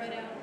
right out.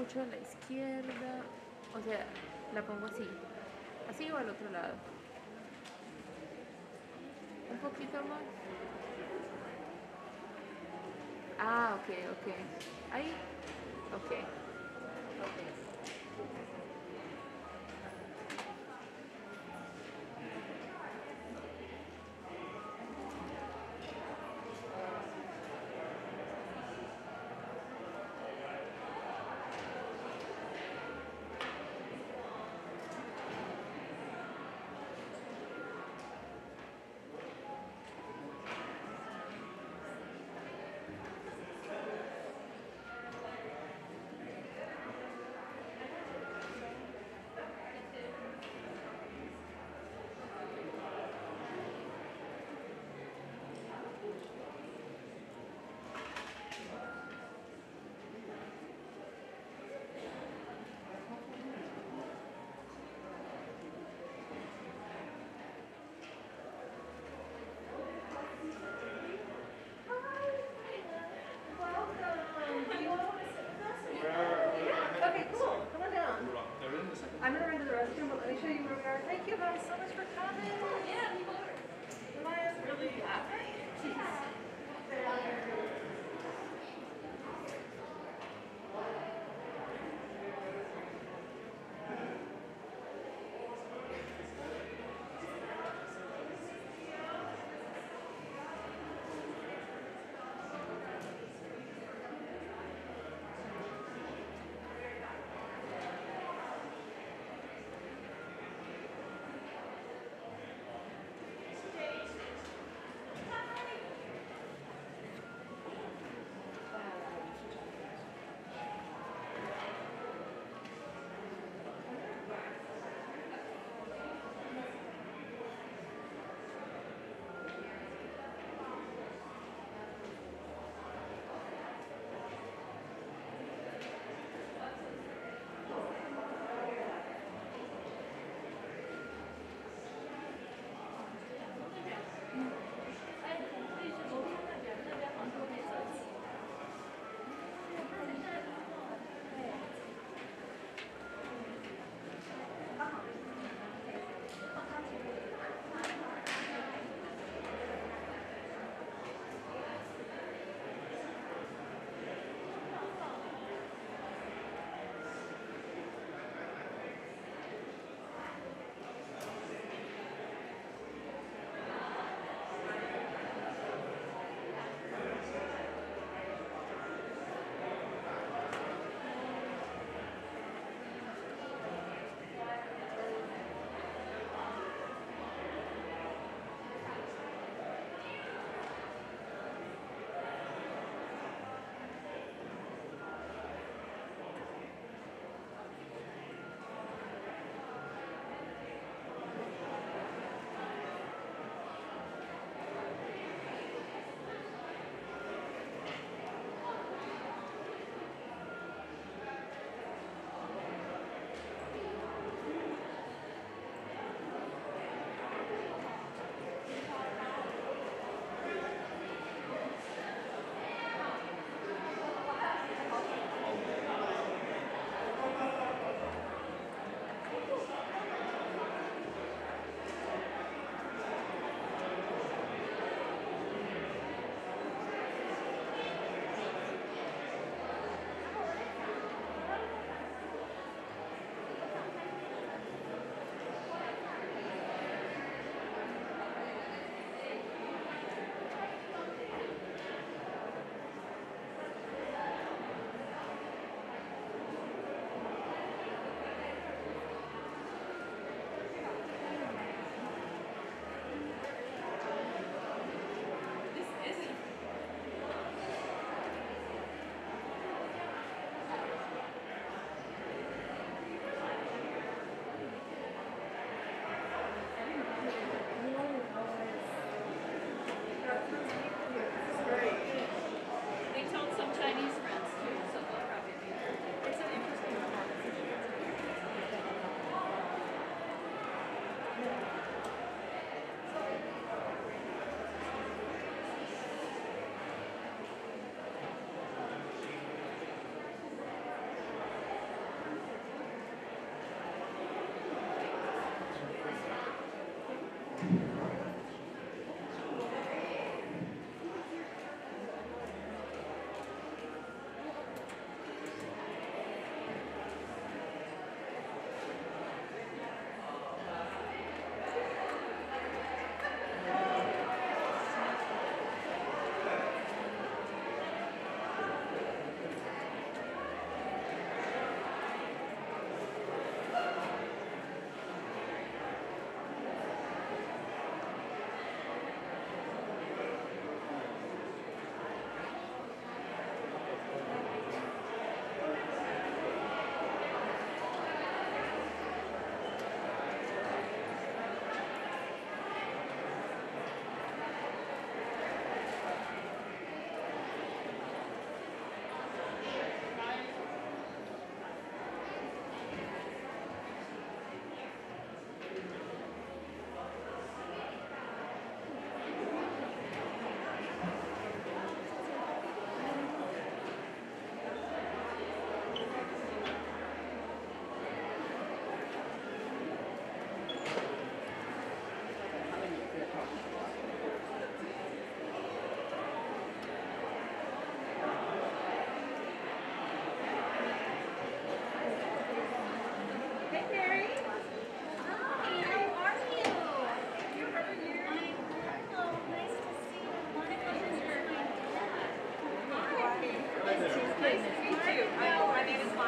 Mucho a la izquierda. O sea, la pongo así. Así o al otro lado. Un poquito más. Ah, ok, ok. Ahí. Ok. Ok. Thank you guys so much for coming. Yeah, Really? happy.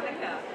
Monica.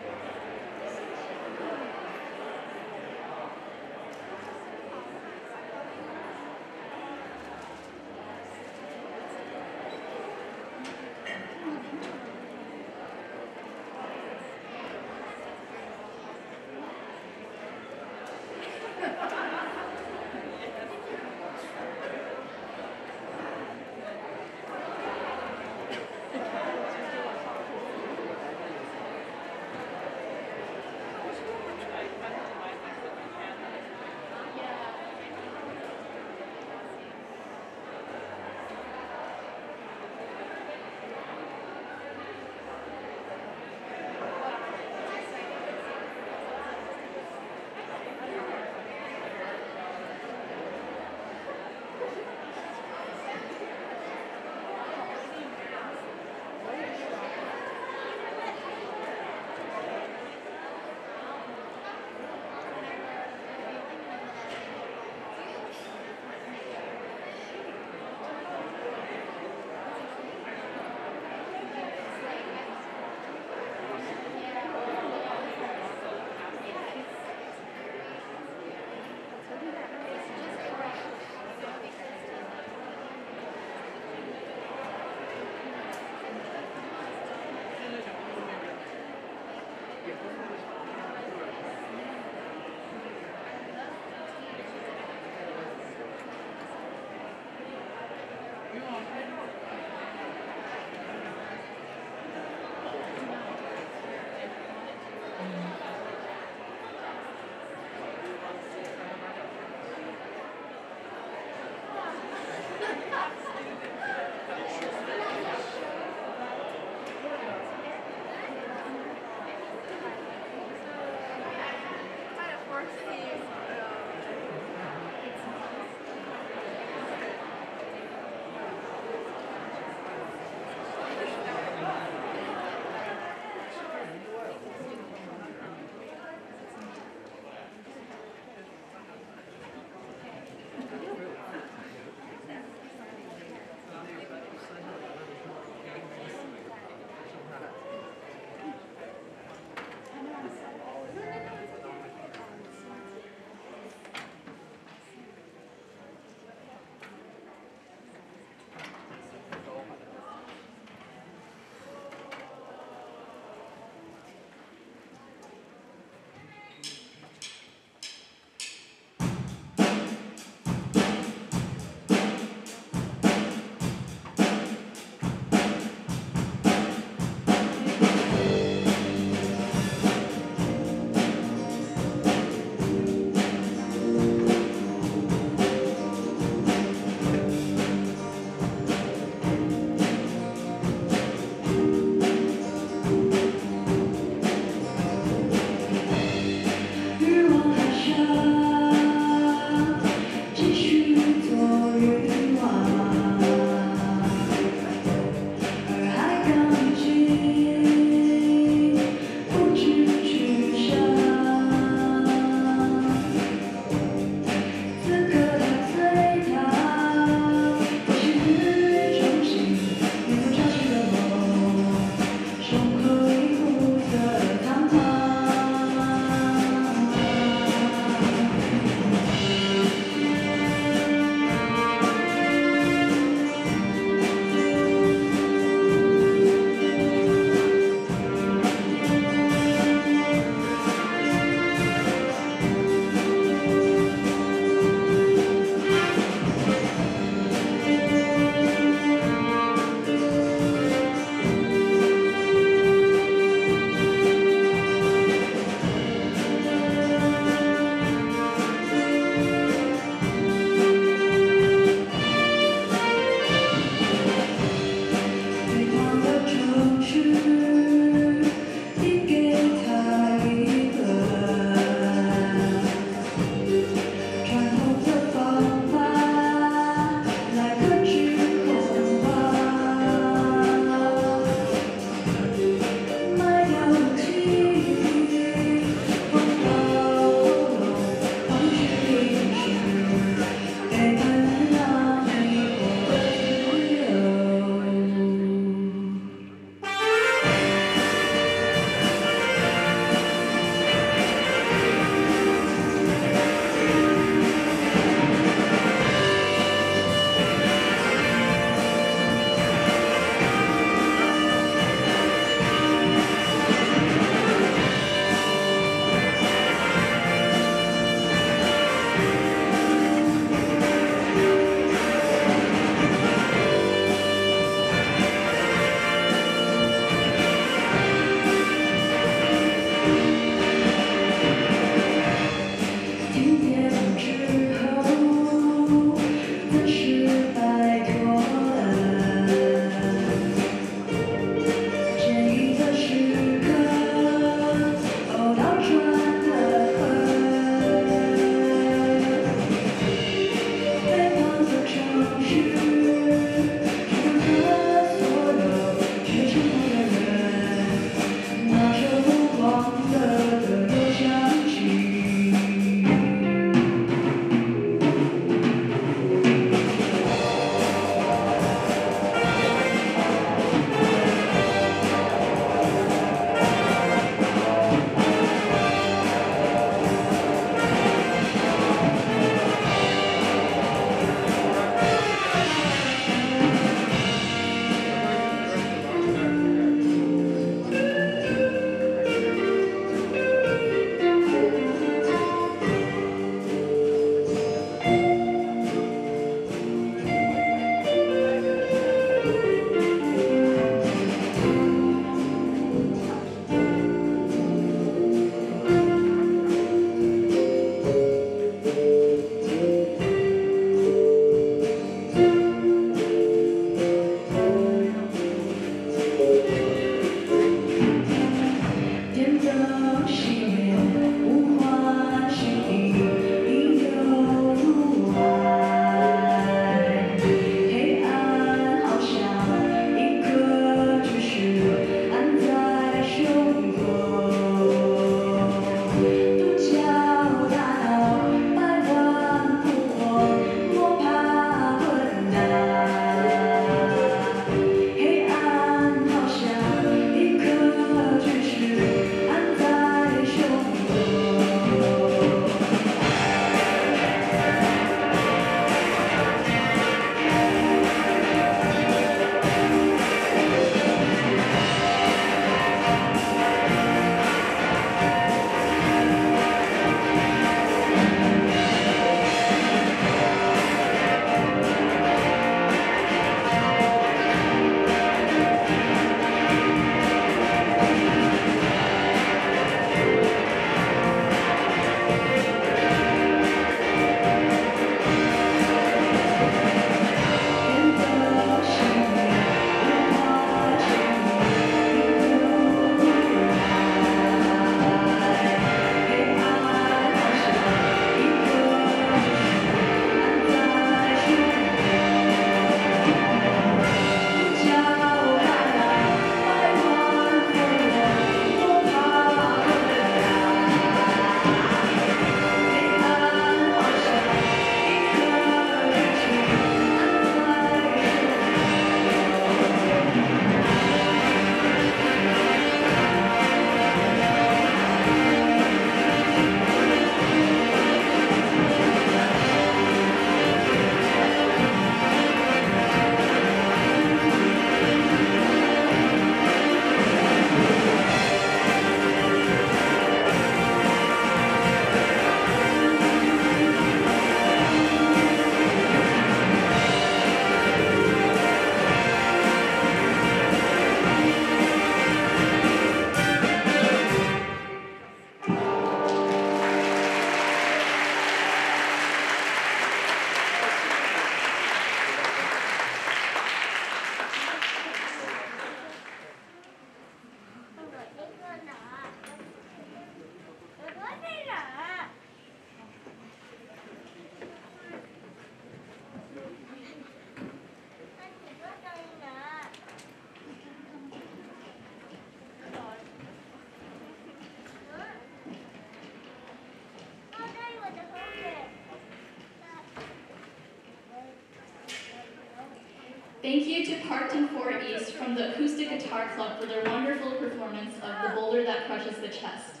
Party 4 East from the Acoustic Guitar Club for their wonderful performance of The Boulder That Crushes the Chest.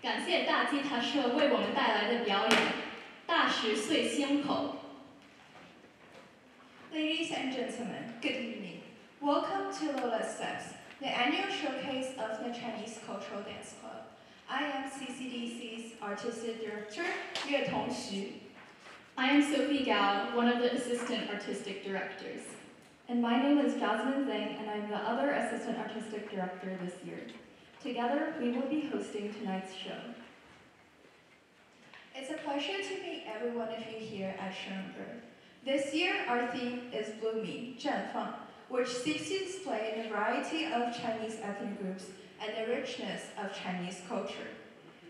感谢大吉他社为我们带来的表演，《大石碎胸口》。Ladies and gentlemen, good evening. Welcome to Lotus Steps, the annual showcase of the Chinese Cultural Dance Club. I am CCDC's Artistic Director, Yue Tong I am Sophie Gao, one of the Assistant Artistic Directors. And my name is Jasmine Zhang, and I'm the other Assistant Artistic Director this year. Together, we will be hosting tonight's show. It's a pleasure to meet every one of you here at Schoenberg. This year, our theme is Blooming, 绽放, which seeks to display the variety of Chinese ethnic groups and the richness of Chinese culture.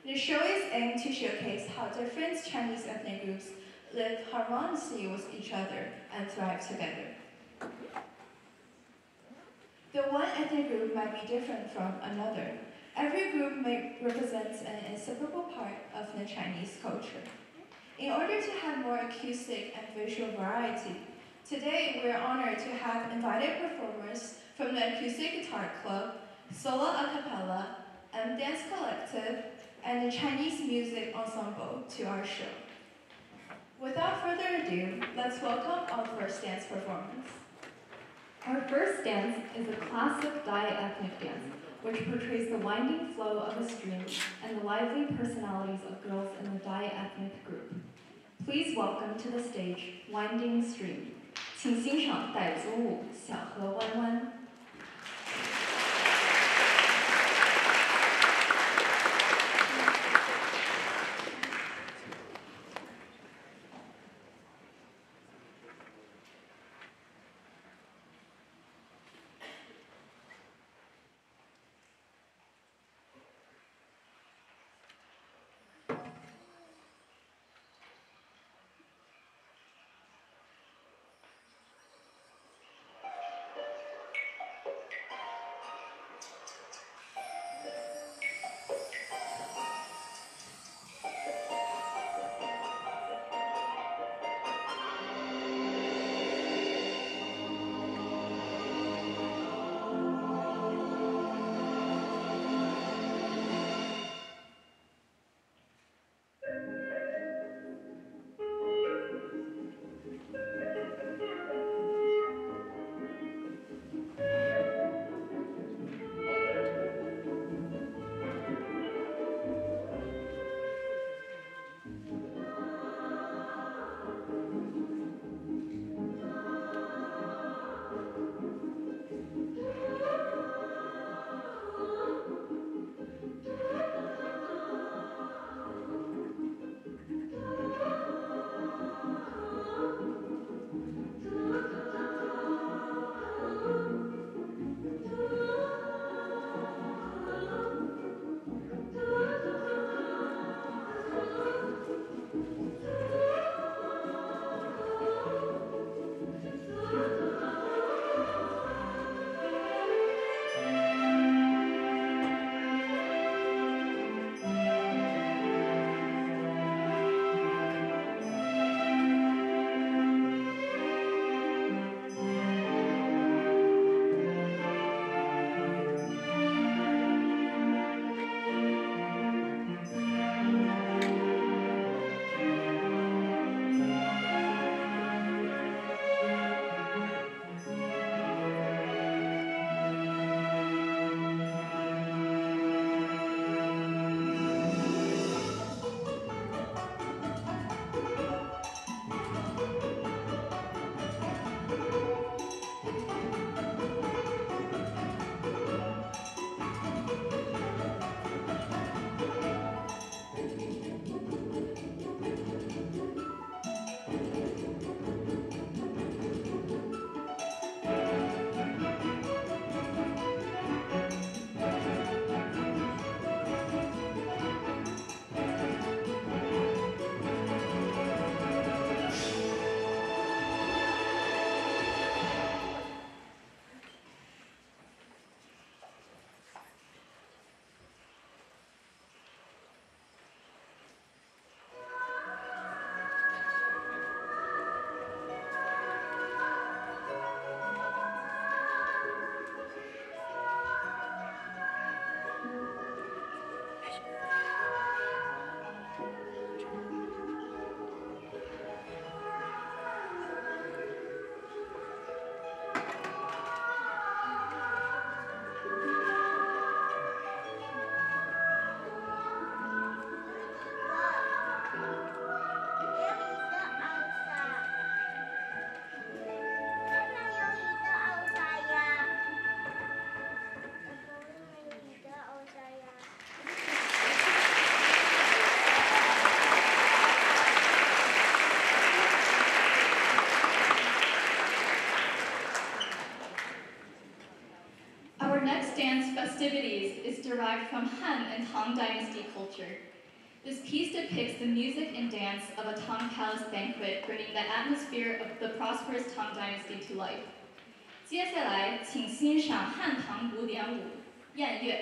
The show is aimed to showcase how different Chinese ethnic groups live harmoniously with each other and thrive together. The one ethnic group might be different from another. Every group may represent an inseparable part of the Chinese culture. In order to have more acoustic and visual variety, today we're honored to have invited performers from the Acoustic Guitar Club, Solo A Cappella, M Dance Collective, and the Chinese Music Ensemble to our show. Without further ado, let's welcome our first dance performance. Our first dance is a classic Dai ethnic dance, which portrays the winding flow of a stream and the lively personalities of girls in the Dai ethnic group. Please welcome to the stage Winding Stream. 请欣赏傣族舞《小河弯弯》。and Tang Dynasty culture. This piece depicts the music and dance of a Tang palace banquet, bringing the atmosphere of the prosperous Tang Dynasty to life. 接下来，请欣赏汉唐古典舞《宴乐》。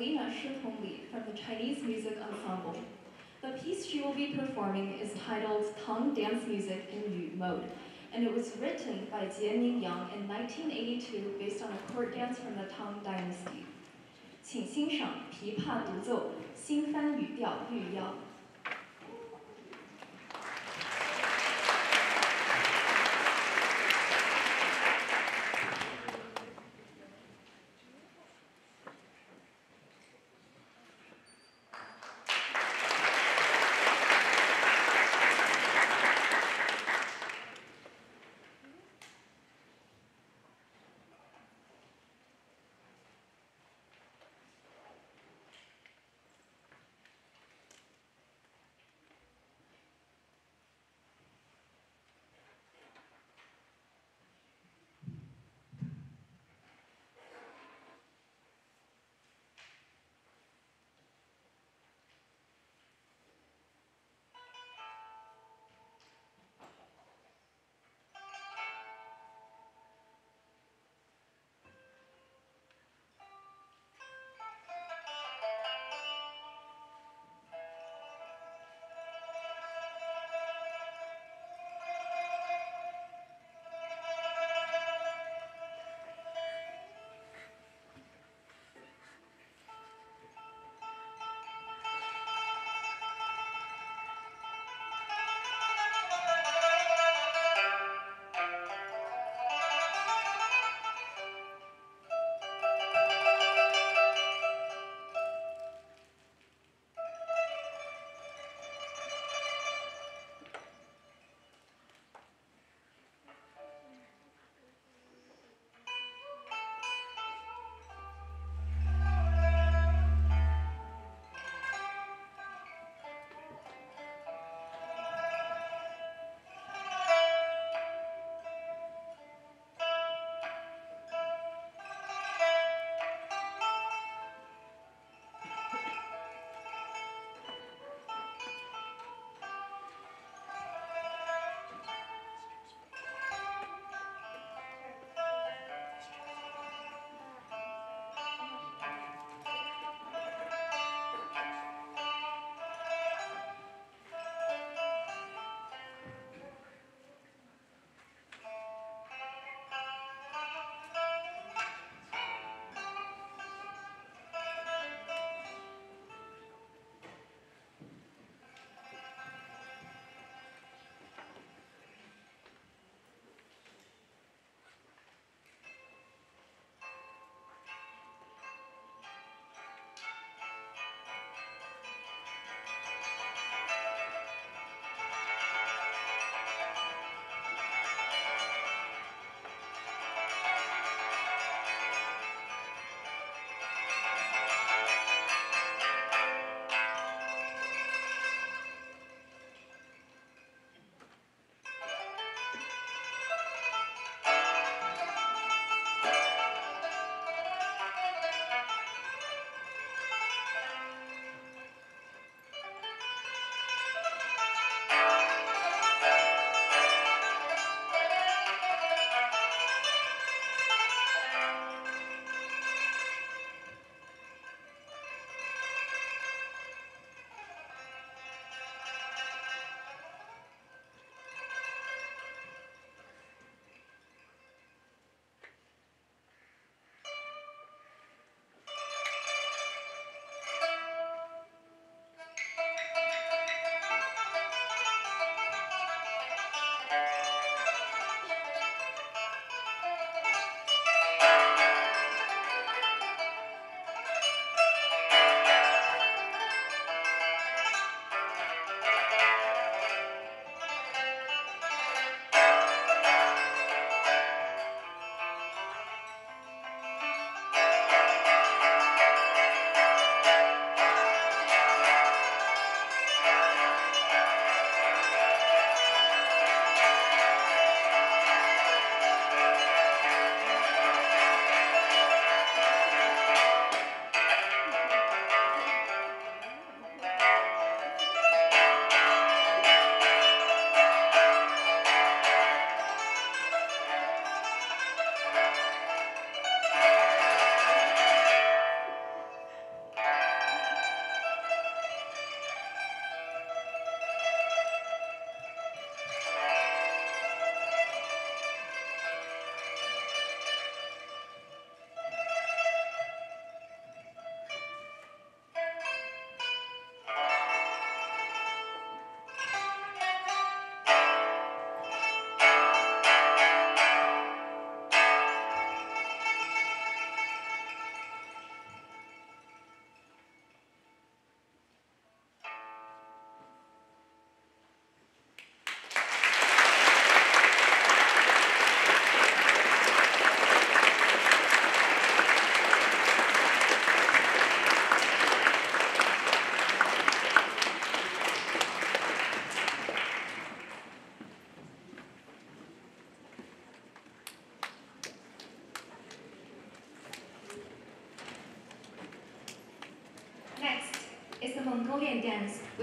by Selena Shitongli from the Chinese Music Ensemble. The piece she will be performing is titled Tang Dance Music in Yu Mode, and it was written by Jie Mingyang in 1982 based on a court dance from the Tang Dynasty. 请欣赏琵琶独奏新番语调御邀。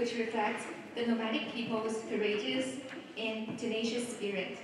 Which reflects the nomadic people's courageous and tenacious spirit.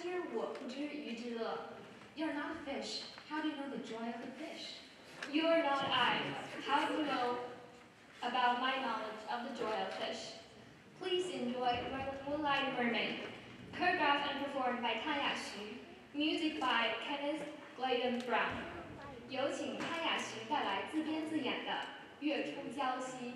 我，安知我不知鱼之乐？You're not a fish. How do you know the joy of the fish? You're not I. How do you know about my knowledge of the joy of fish? Please enjoy Moonlight Mermaid, choreographed and performed by Tanya Xu, music by Kenneth Gladen Brown. 有请潘雅徐带来自编自演的《月出娇兮》。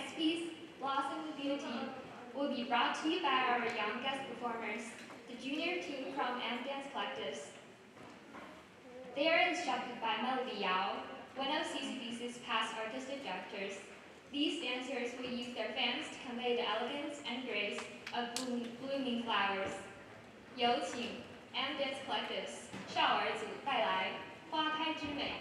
Next piece, Blossom Beauty, will be brought to you by our young guest performers, the junior team from M Dance Collectives. They are instructed by Melody Yao, one of CCDC's past artistic directors. These dancers will use their fans to convey the elegance and grace of bloom blooming flowers. 有请 M Dance Collectives 少儿组带来《花开之美》。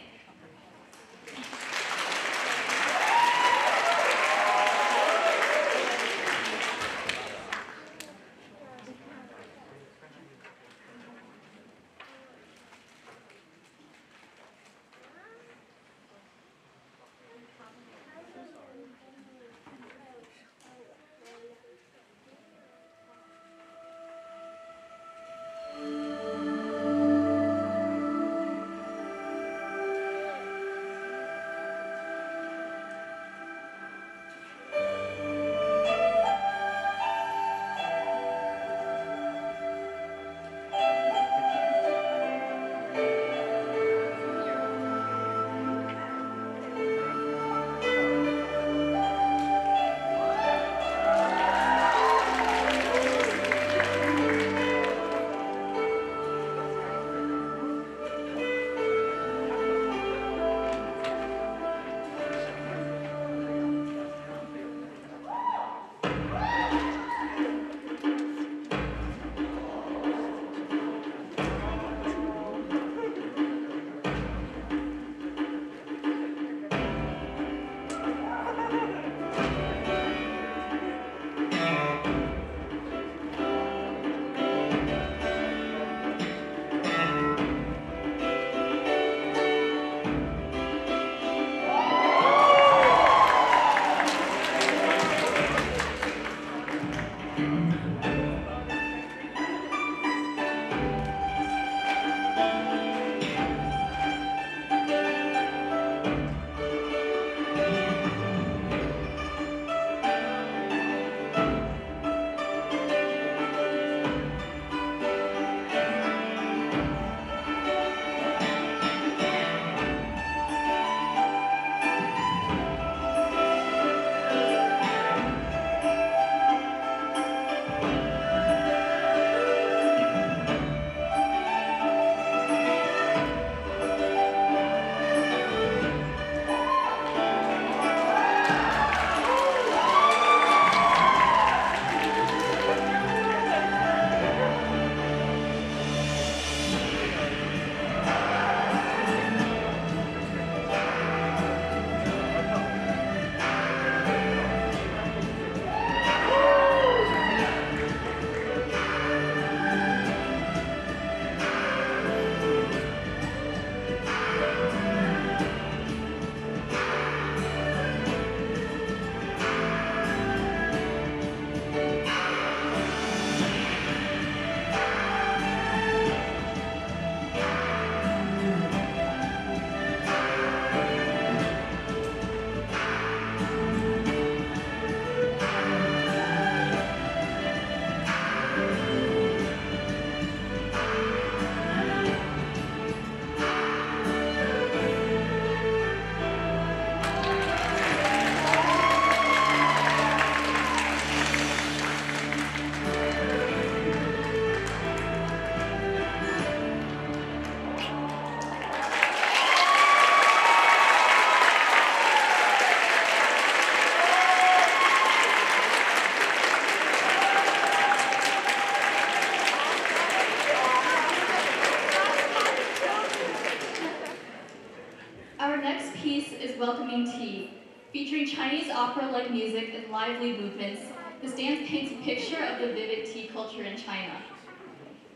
picture of the vivid tea culture in China.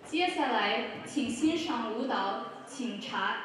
接下来，请欣赏舞蹈《请茶》。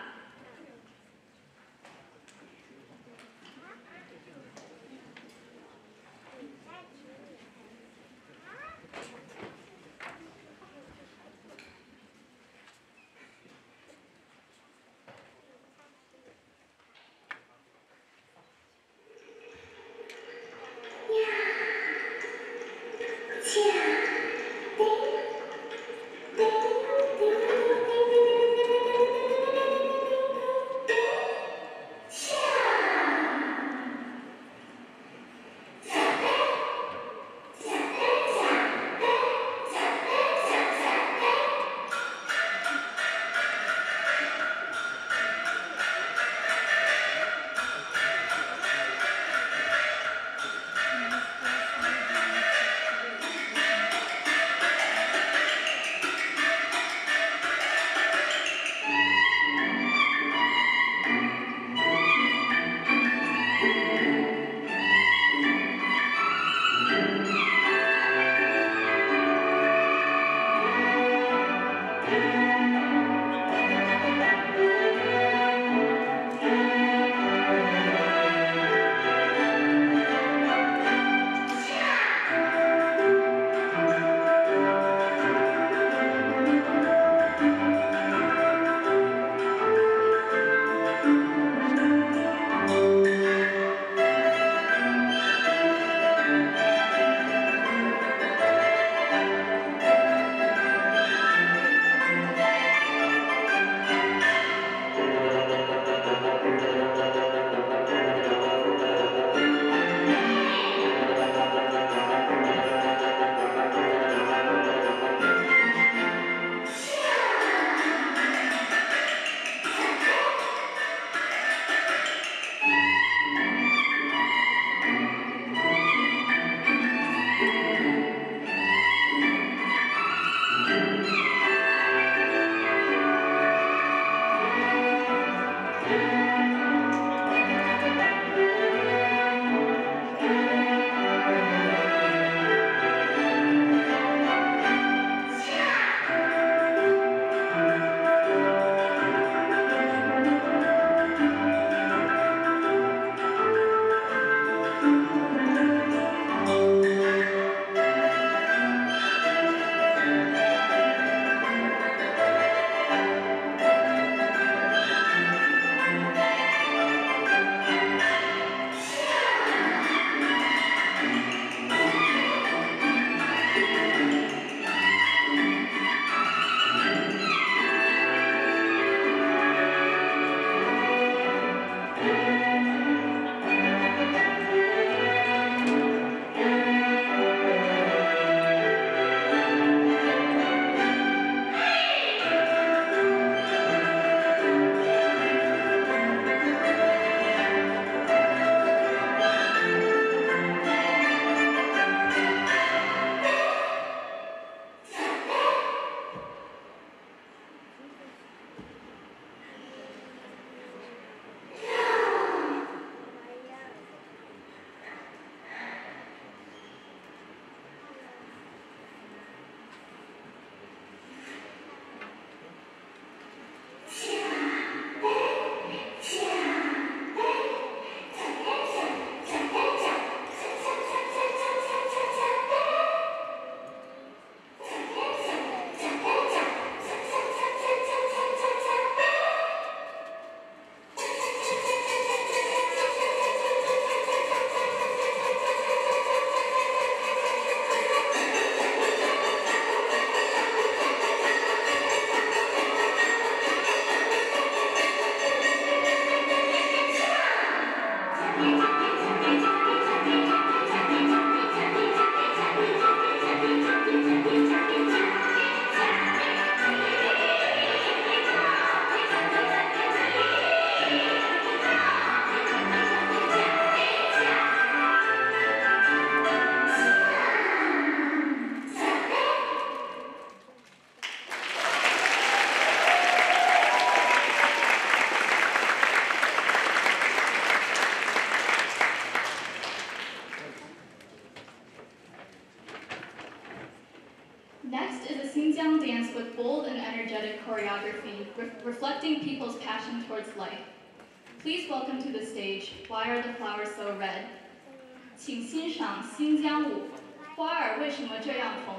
reflecting people's passion towards life. Please welcome to the stage Why Are the Flowers So Red? 请欣赏新疆舞《花儿为什么这样红》。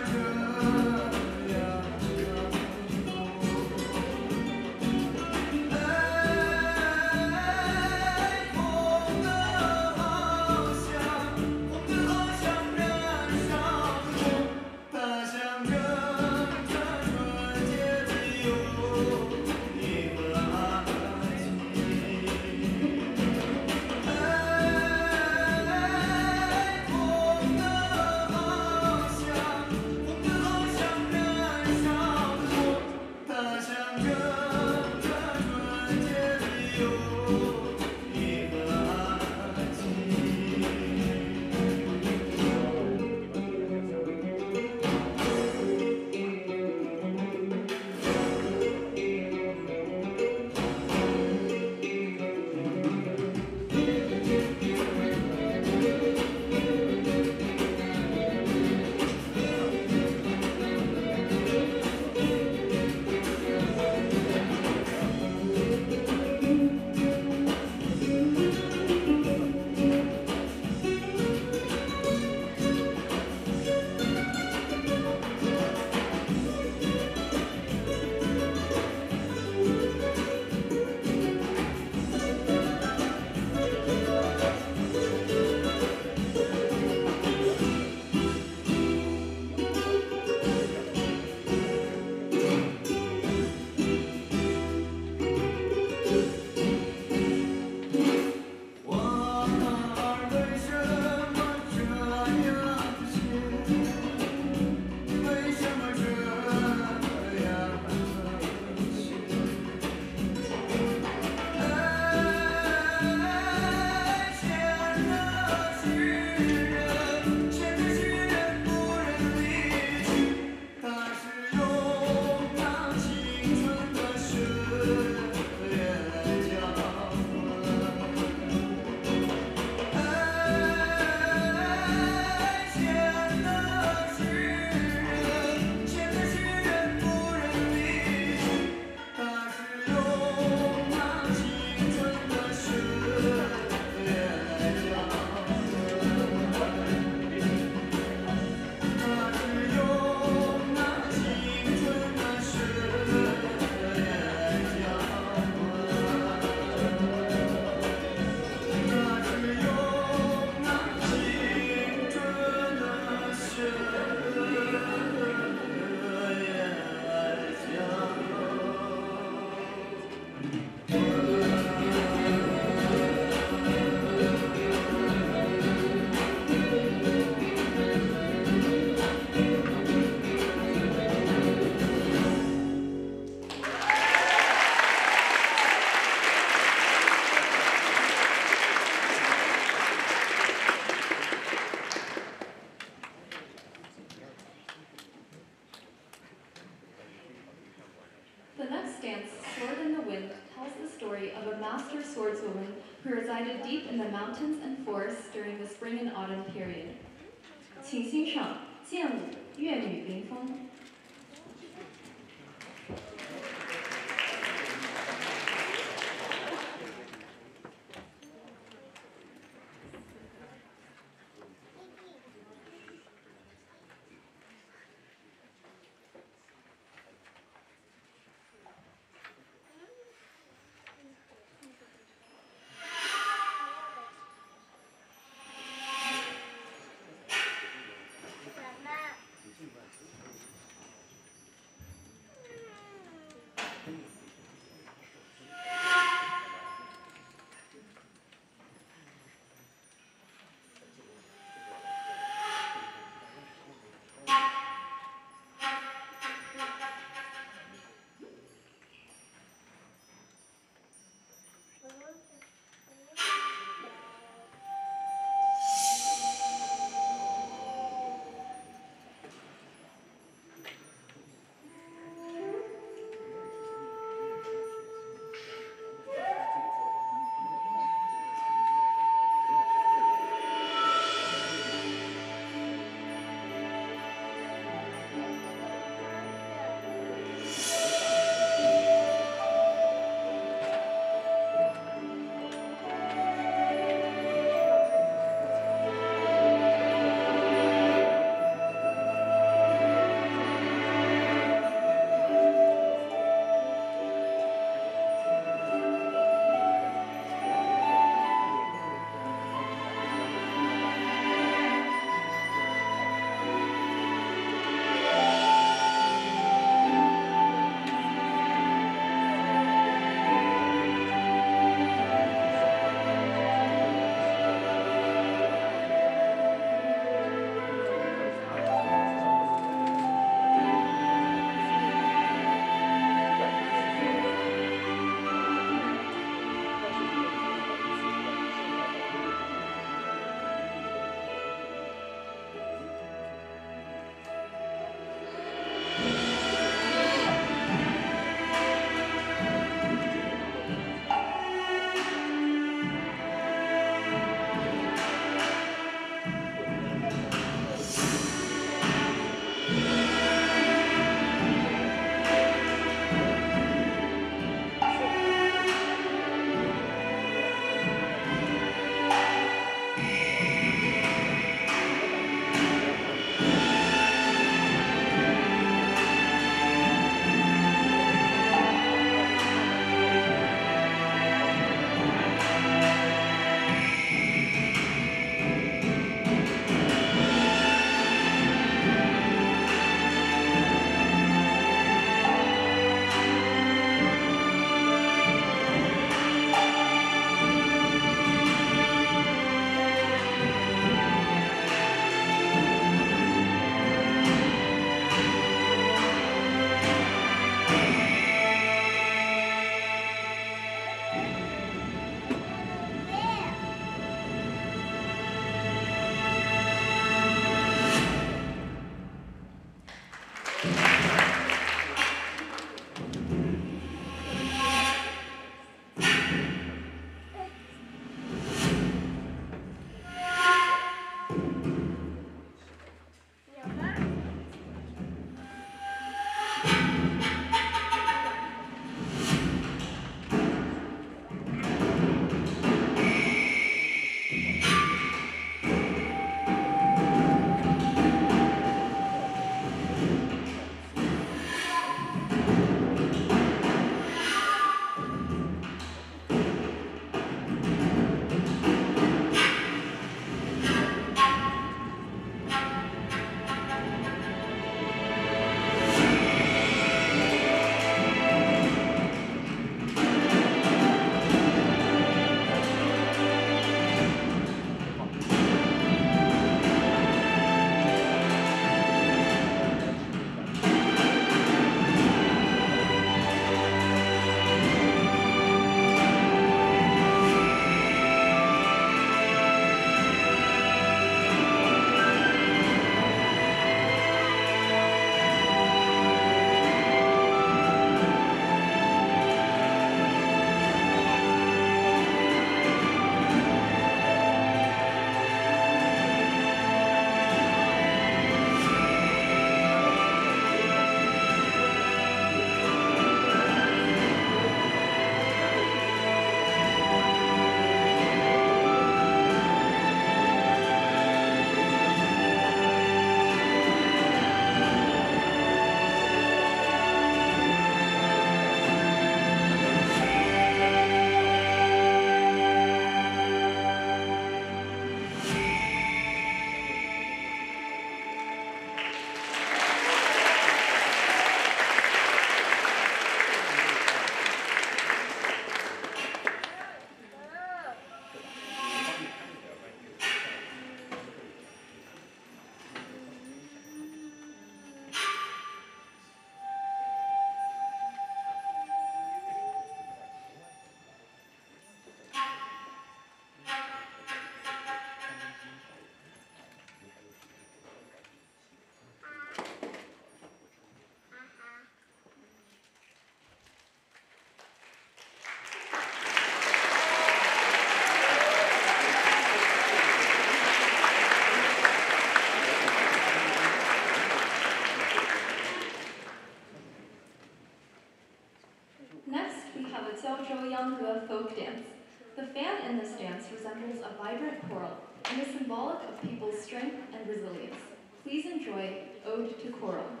为 Ode to Coral，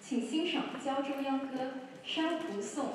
请欣赏胶州秧歌《珊瑚颂》。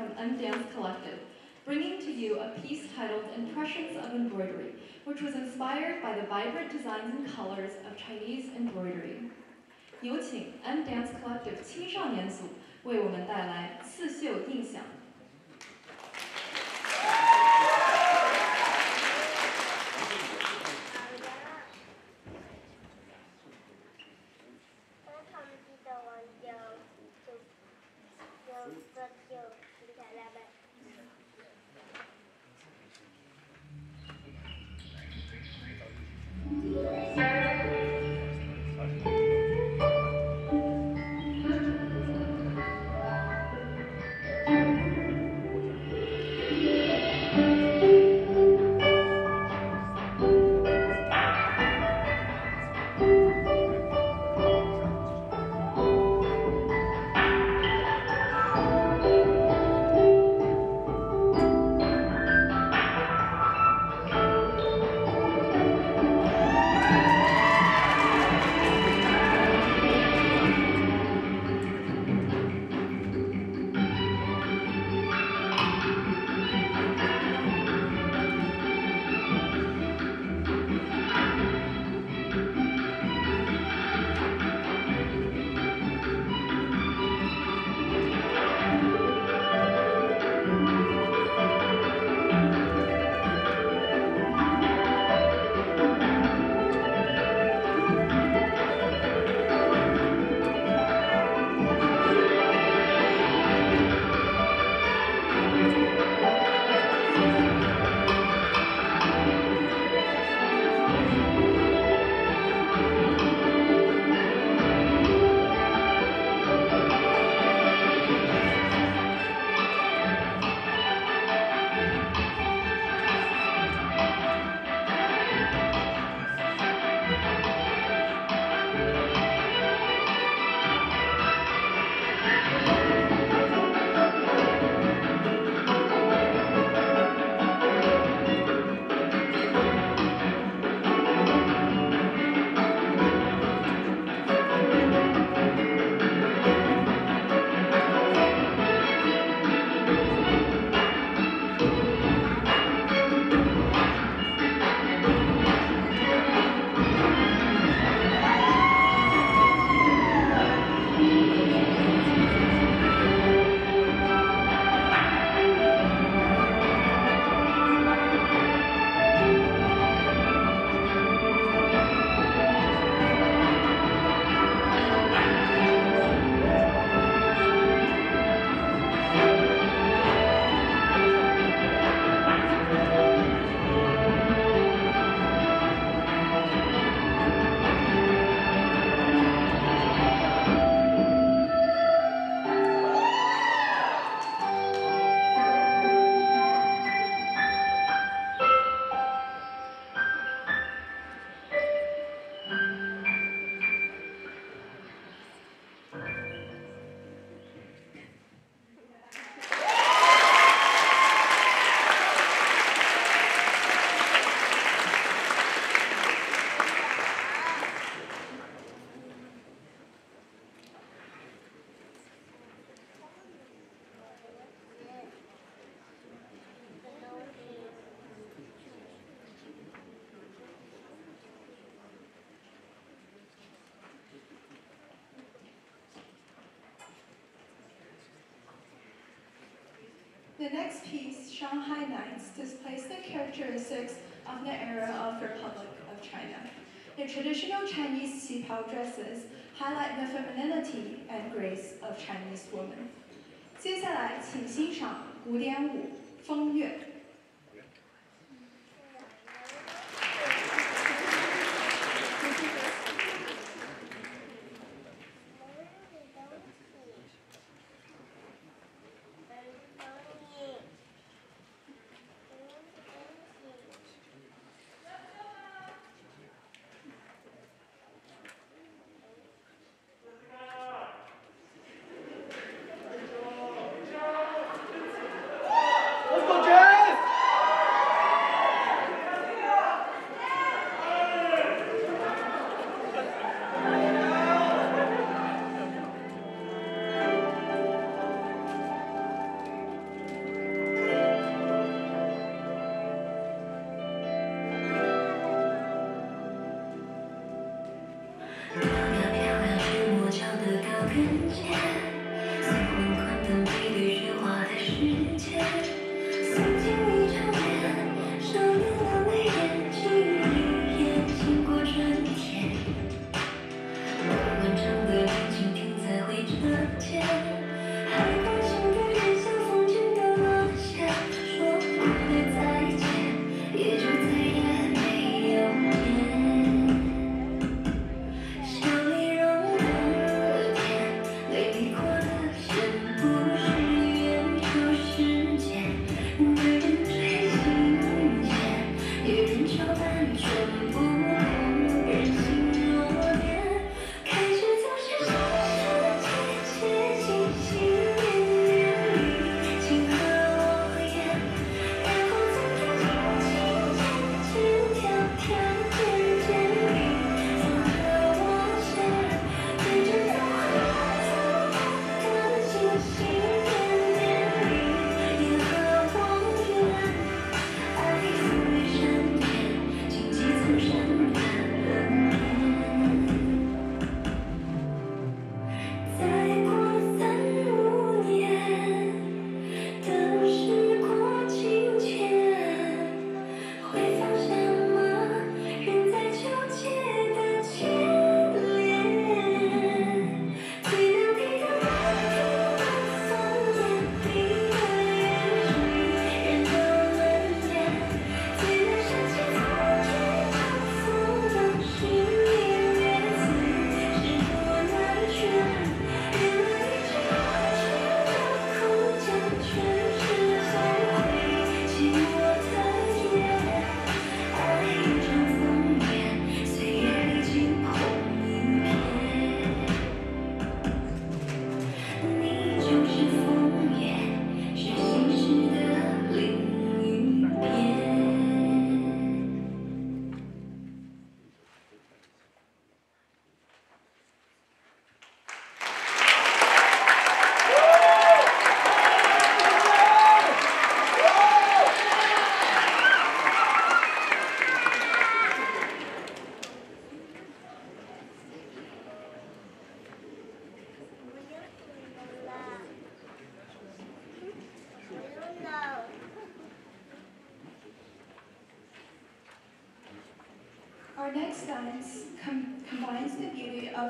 from M Dance Collective, bringing to you a piece titled Impressions of Embroidery, which was inspired by the vibrant designs and colors of Chinese embroidery. 有请 M Dance Collective 青少年组为我们带来《刺绣印象》。 The next piece, Shanghai Nights, displays the characteristics of the era of Republic of China. The traditional Chinese qipao dresses highlight the femininity and grace of Chinese women. 接下来，请欣赏古典舞《风月》。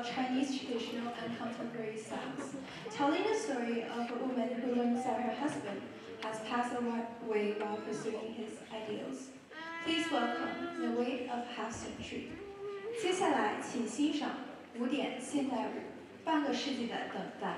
Chinese traditional and contemporary styles, telling the story of a woman who learns that her husband has passed away while pursuing his ideals. Please welcome The Wait of Half Century. 接下来，请欣赏古典现代舞《半个世纪的等待》。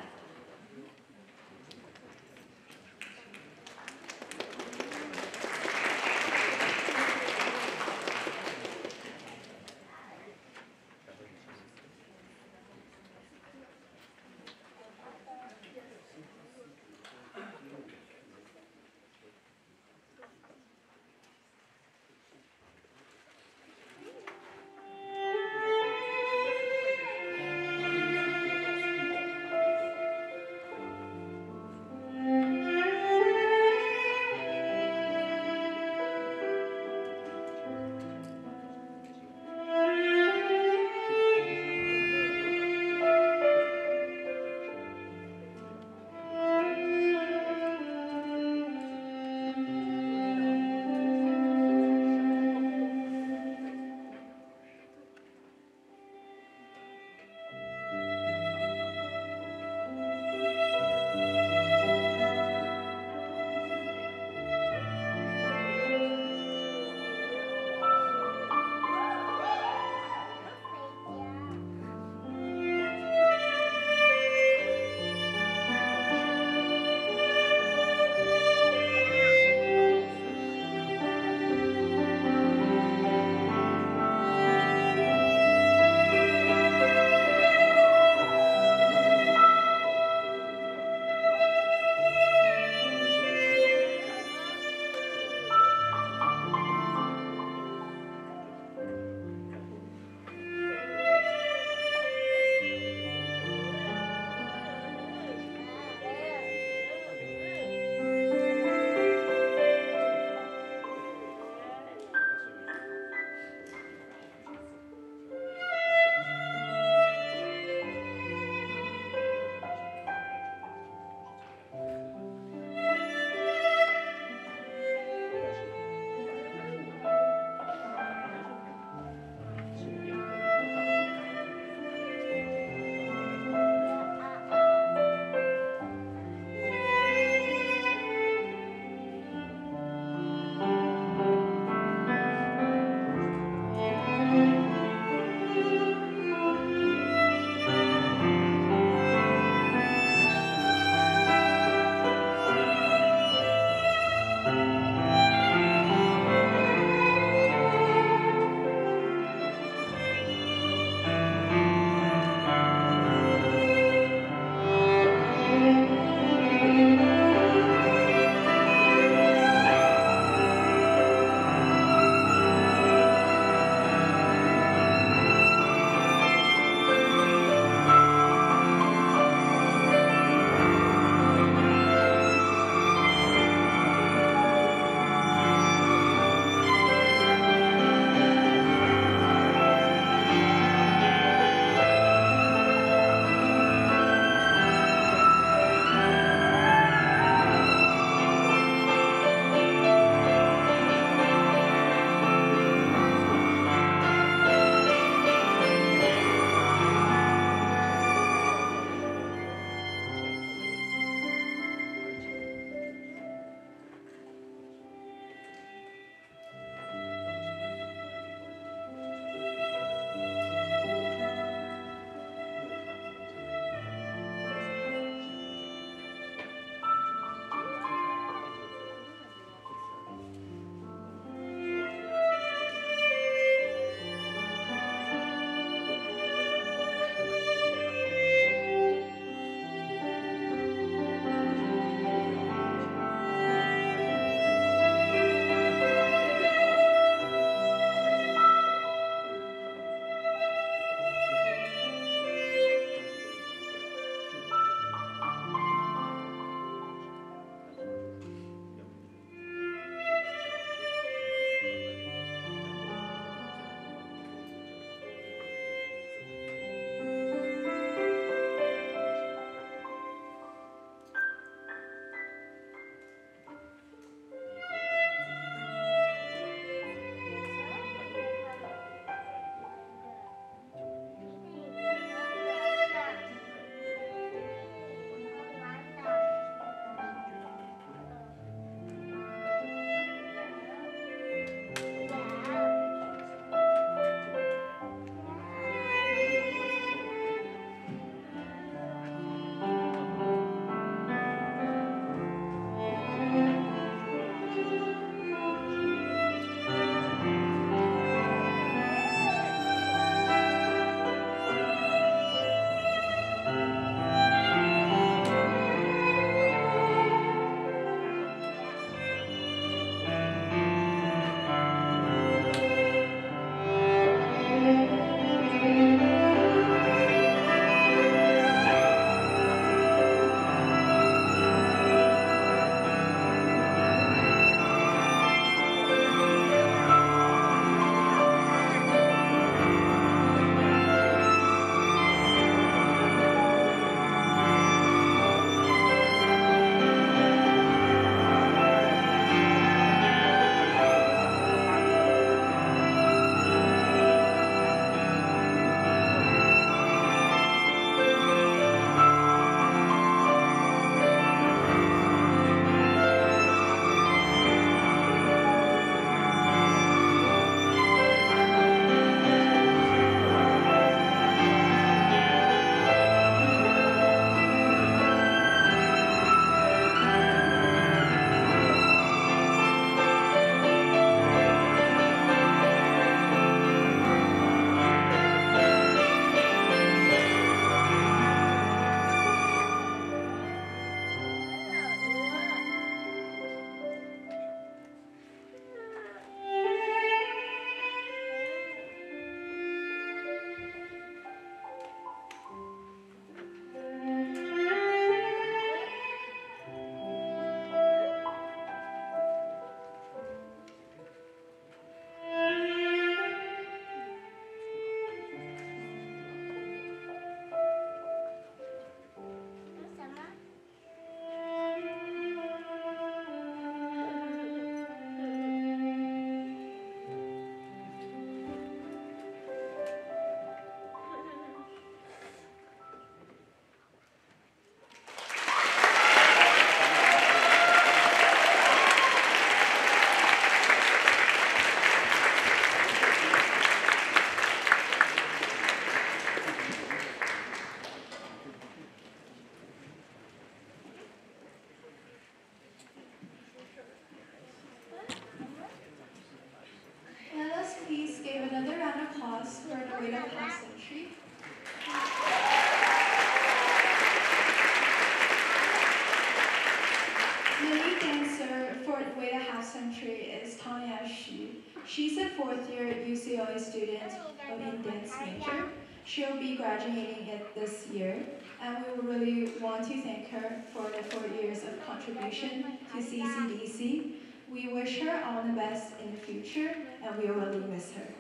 She'll be graduating it this year, and we really want to thank her for the four years of contribution to CCDC. We wish her all the best in the future, and we really miss her.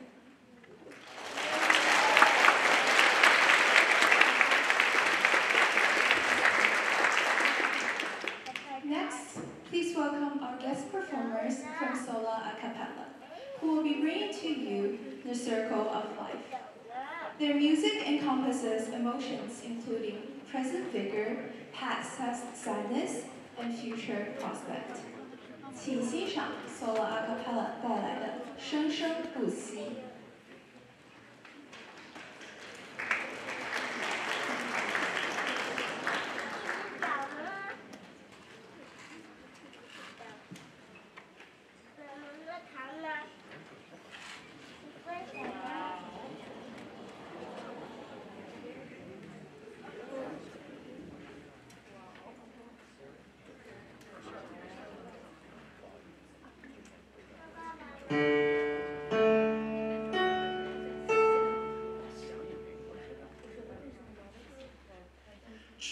Next, please welcome our guest performers from Sola a cappella, who will be bringing to you the circle of life. Their music encompasses emotions including present vigor, past sadness, and future prospect. 请欣赏 Sola a cappella 带来的《生生不息》。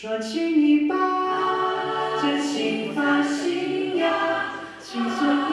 说起你吧，真心发信仰，轻松。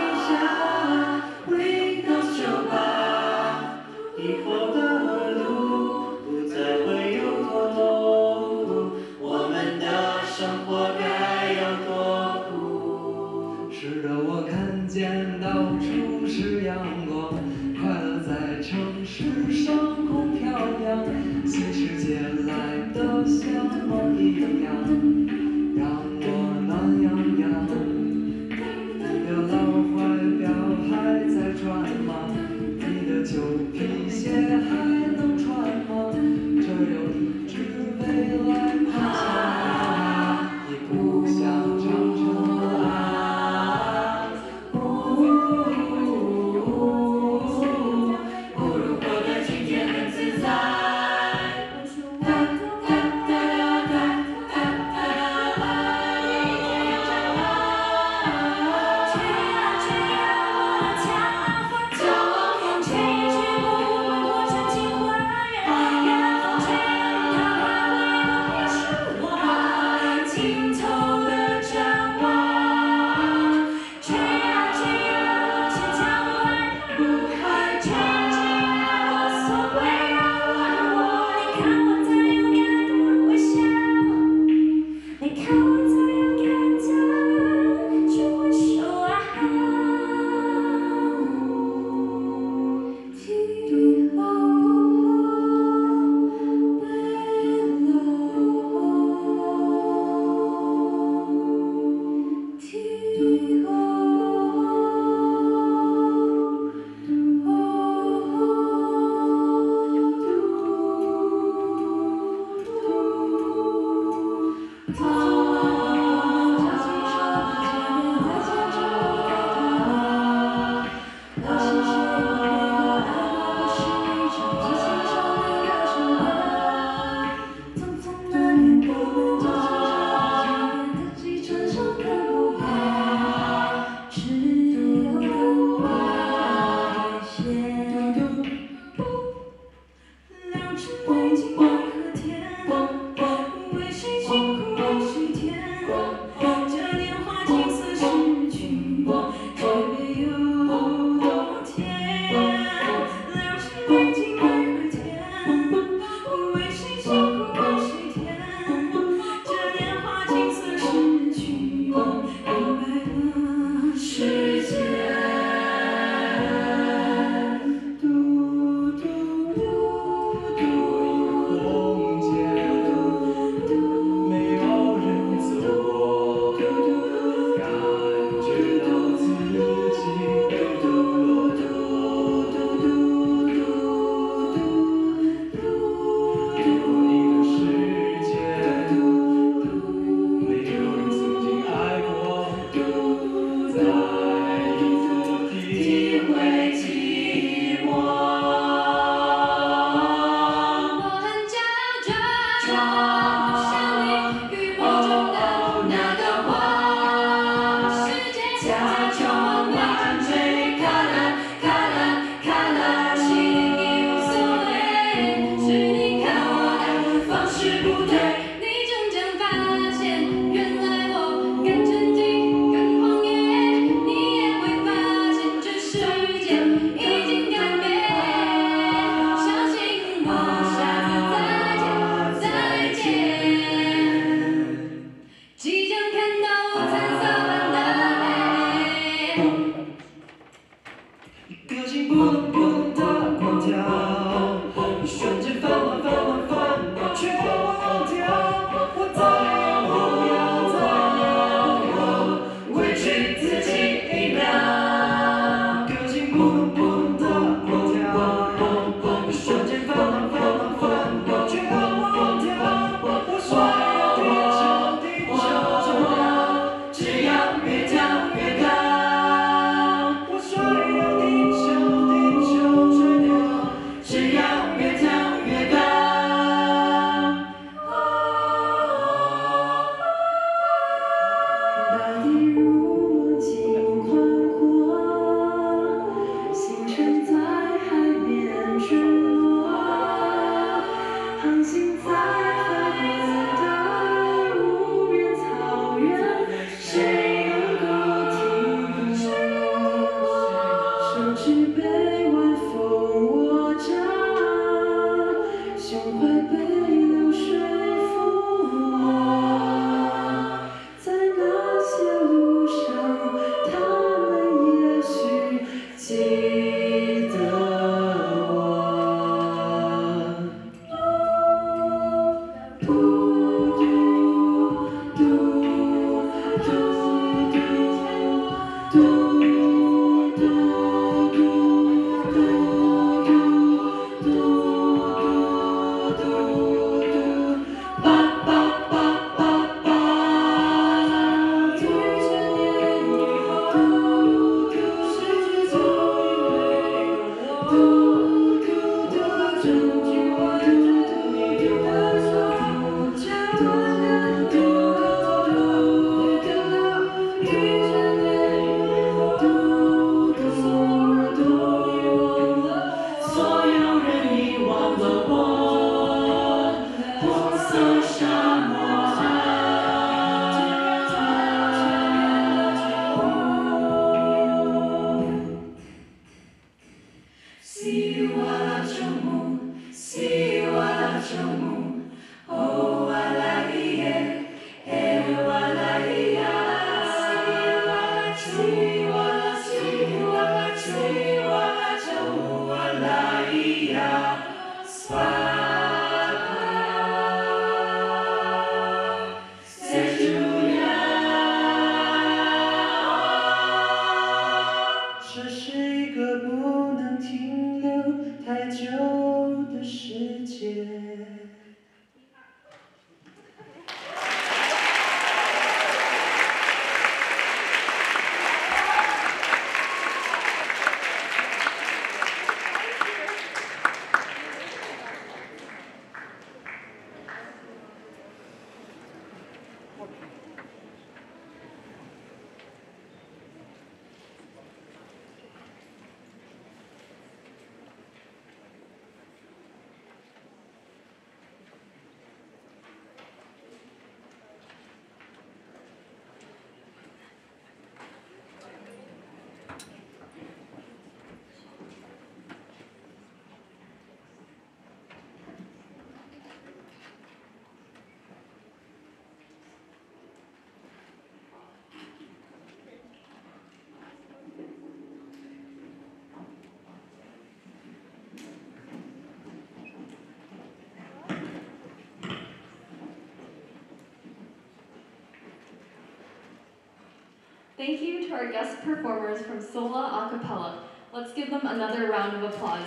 Thank you to our guest performers from Sola Acapella. Let's give them another round of applause.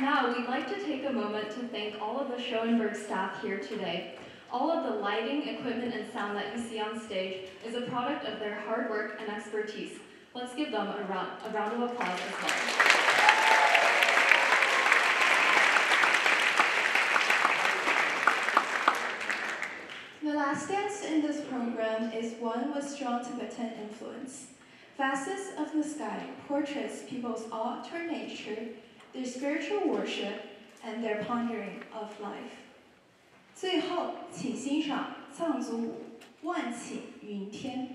Now, we'd like to take a moment to thank all of the Schoenberg staff here today. All of the lighting, equipment, and sound that you see on stage is a product of their hard work and expertise. Let's give them a round, a round of applause as well. The last dance in this program is one with strong Tibetan influence. Facets of the Sky portrays people's awe toward nature, their spiritual worship, and their pondering of life. 最后，请欣赏藏族舞《万顷云天》。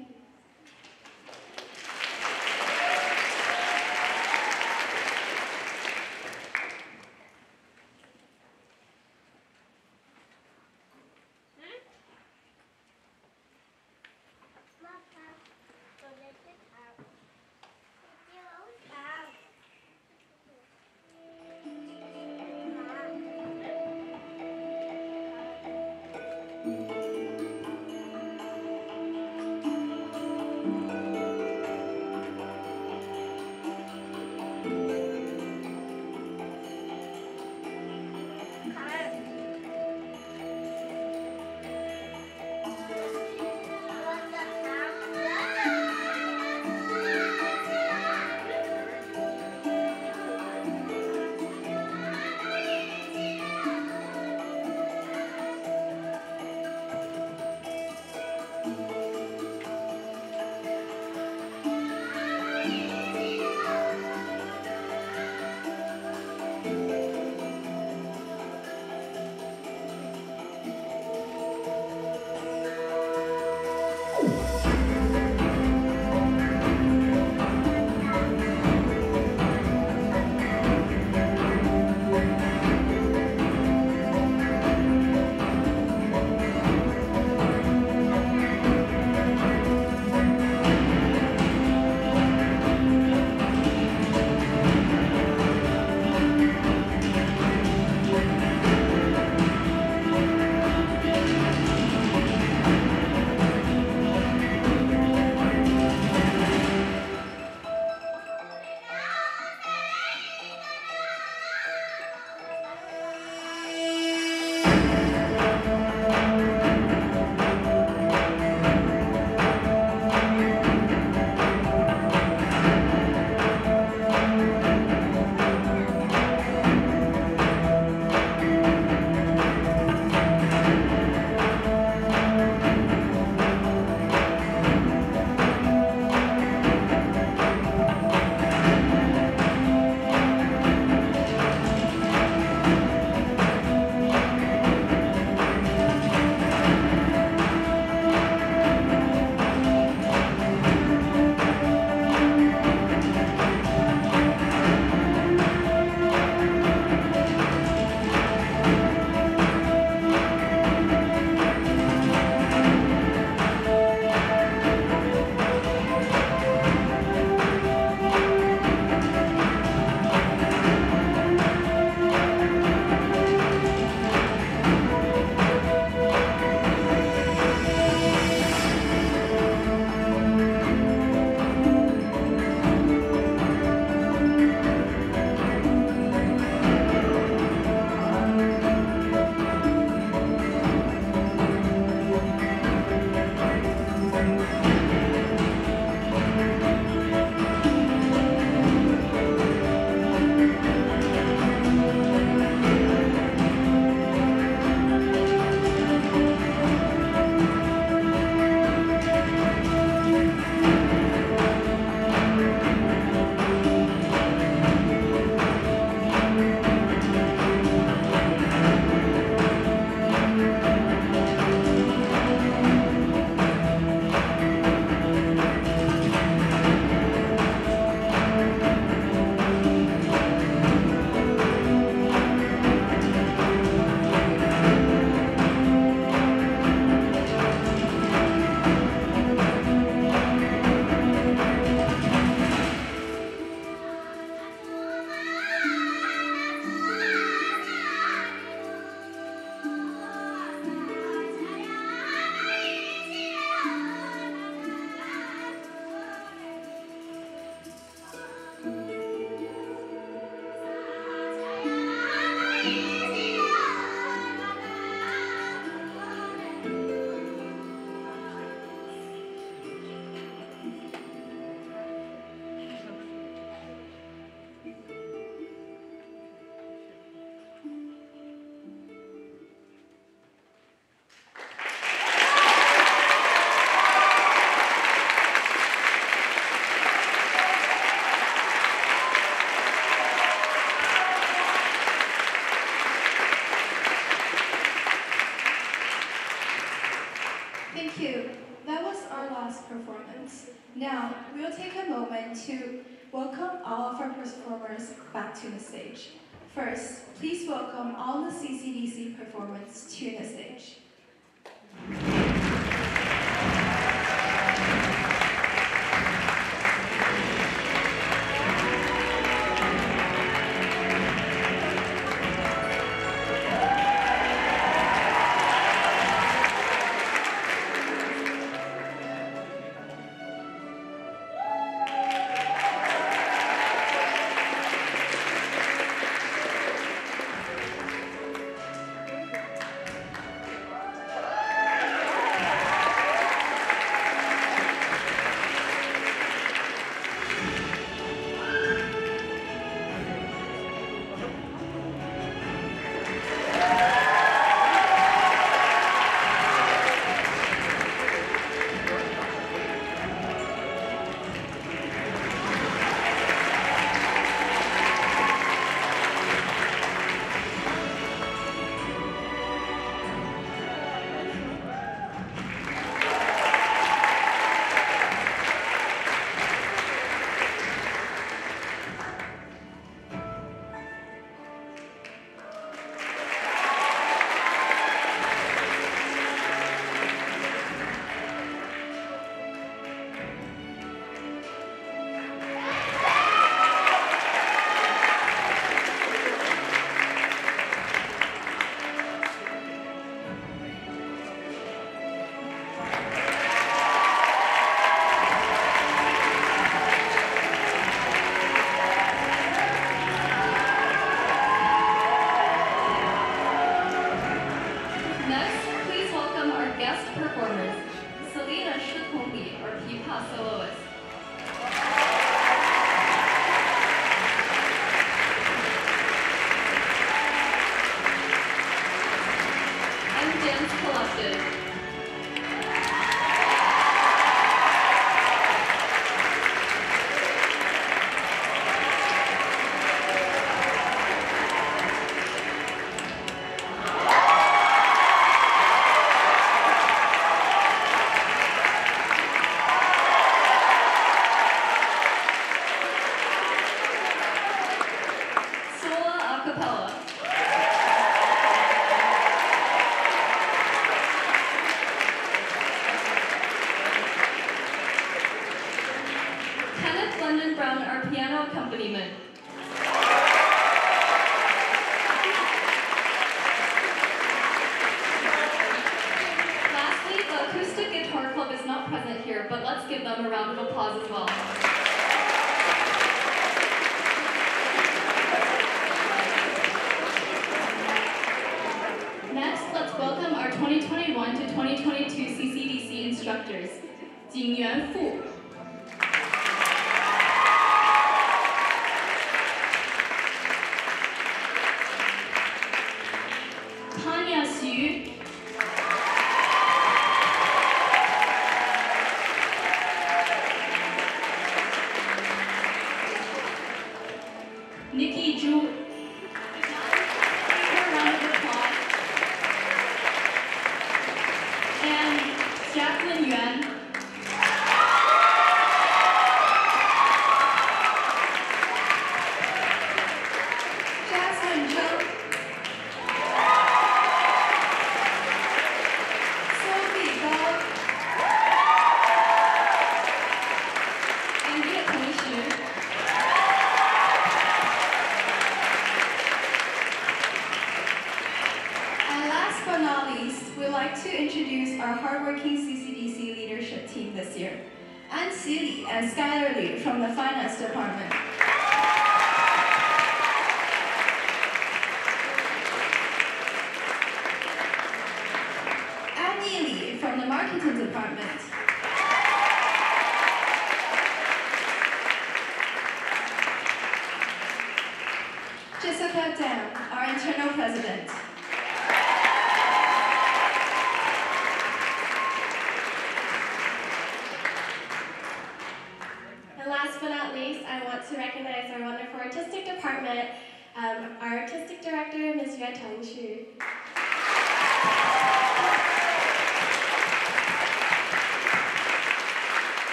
Now, we'll take a moment to welcome all of our performers back to the stage. First, please welcome all the CCDC performers to the stage.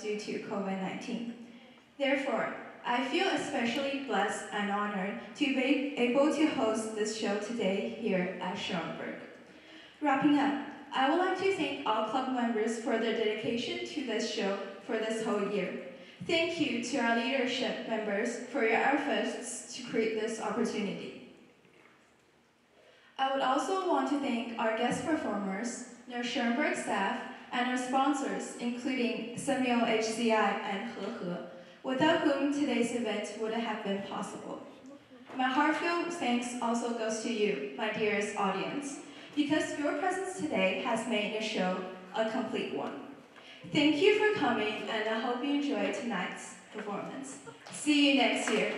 Due to COVID 19. Therefore, I feel especially blessed and honored to be able to host this show today here at Schoenberg. Wrapping up, I would like to thank all club members for their dedication to this show for this whole year. Thank you to our leadership members for your efforts to create this opportunity. I would also want to thank our guest performers, their Schoenberg staff, and our sponsors, including Samuel HCI and He He, without whom today's event wouldn't have been possible. My heartfelt thanks also goes to you, my dearest audience, because your presence today has made the show a complete one. Thank you for coming, and I hope you enjoy tonight's performance. See you next year.